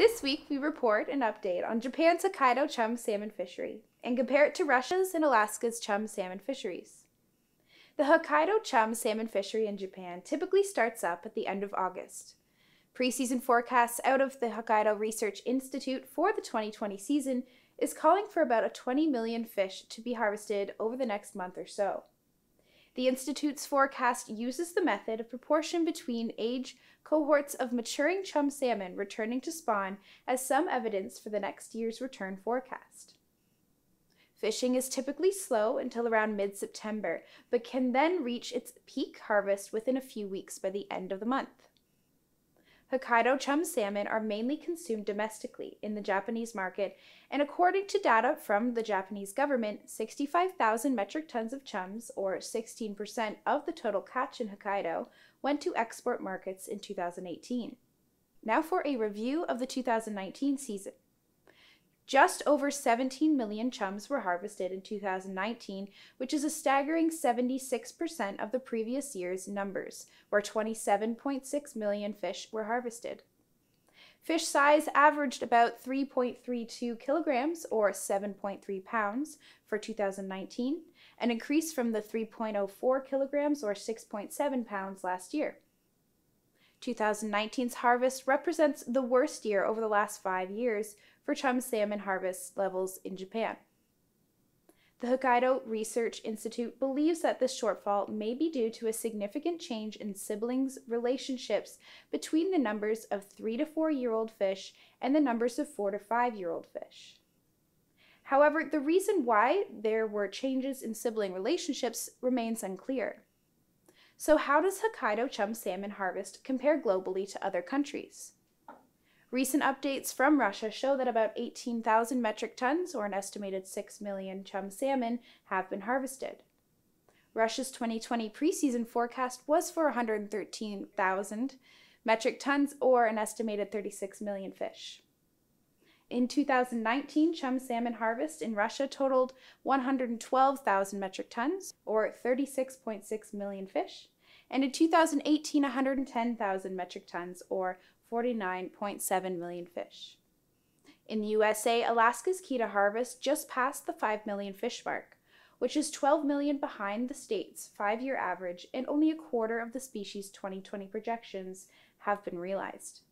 This week, we report an update on Japan's Hokkaido chum salmon fishery and compare it to Russia's and Alaska's chum salmon fisheries. The Hokkaido chum salmon fishery in Japan typically starts up at the end of August. Preseason forecasts out of the Hokkaido Research Institute for the 2020 season is calling for about a 20 million fish to be harvested over the next month or so. The Institute's forecast uses the method of proportion between age cohorts of maturing chum salmon returning to spawn as some evidence for the next year's return forecast. Fishing is typically slow until around mid September, but can then reach its peak harvest within a few weeks by the end of the month. Hokkaido chum salmon are mainly consumed domestically in the Japanese market, and according to data from the Japanese government, 65,000 metric tons of chums, or 16% of the total catch in Hokkaido, went to export markets in 2018. Now for a review of the 2019 season. Just over 17 million chums were harvested in 2019, which is a staggering 76% of the previous year's numbers, where 27.6 million fish were harvested. Fish size averaged about 3.32 kilograms or 7.3 pounds for 2019, an increase from the 3.04 kilograms or 6.7 pounds last year. 2019's harvest represents the worst year over the last five years for chum salmon harvest levels in Japan. The Hokkaido Research Institute believes that this shortfall may be due to a significant change in siblings' relationships between the numbers of 3 to 4 year old fish and the numbers of 4 to 5 year old fish. However, the reason why there were changes in sibling relationships remains unclear. So, how does Hokkaido chum salmon harvest compare globally to other countries? Recent updates from Russia show that about 18,000 metric tons, or an estimated 6 million chum salmon, have been harvested. Russia's 2020 preseason forecast was for 113,000 metric tons, or an estimated 36 million fish. In 2019, chum salmon harvest in Russia totaled 112,000 metric tons, or 36.6 million fish, and in 2018, 110,000 metric tons, or 49.7 million fish. In the USA, Alaska's Keta harvest just passed the 5 million fish mark, which is 12 million behind the state's five year average, and only a quarter of the species' 2020 projections have been realized.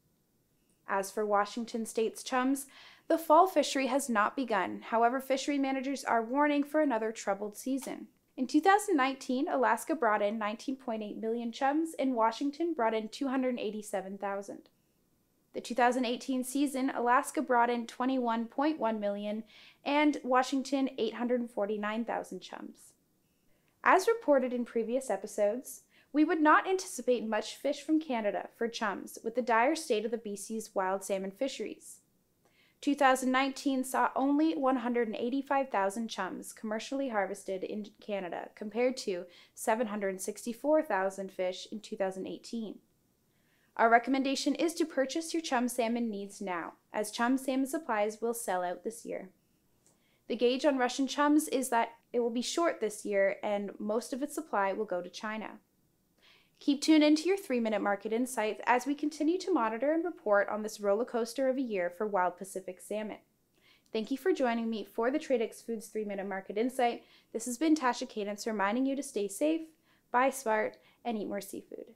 As for Washington state's chums, the fall fishery has not begun. However, fishery managers are warning for another troubled season. In 2019, Alaska brought in 19.8 million chums and Washington brought in 287,000. The 2018 season, Alaska brought in 21.1 million and Washington 849,000 chums. As reported in previous episodes, we would not anticipate much fish from Canada for chums with the dire state of the BC's wild salmon fisheries. 2019 saw only 185,000 chums commercially harvested in Canada compared to 764,000 fish in 2018. Our recommendation is to purchase your chum salmon needs now, as chum salmon supplies will sell out this year. The gauge on Russian chums is that it will be short this year and most of its supply will go to China. Keep tuned into your three minute market insights as we continue to monitor and report on this roller coaster of a year for wild Pacific salmon. Thank you for joining me for the Tradex Foods 3 Minute Market Insight. This has been Tasha Cadence reminding you to stay safe, buy smart, and eat more seafood.